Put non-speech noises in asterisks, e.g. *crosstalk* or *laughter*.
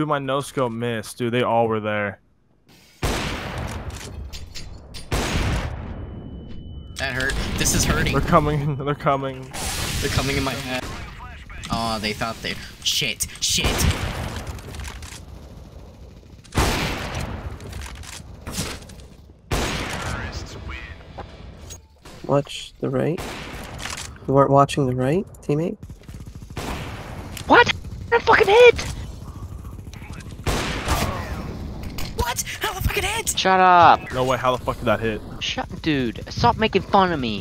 Dude, my no scope missed. Dude, they all were there. That hurt. This is hurting. They're coming. *laughs* They're coming. They're coming in my head. Oh, they thought they. Shit. Shit. Watch the right. You weren't watching the right, teammate? What? That fucking hit! What? How the fucking hit? Shut up! No way. How the fuck did that hit? Shut, dude. Stop making fun of me.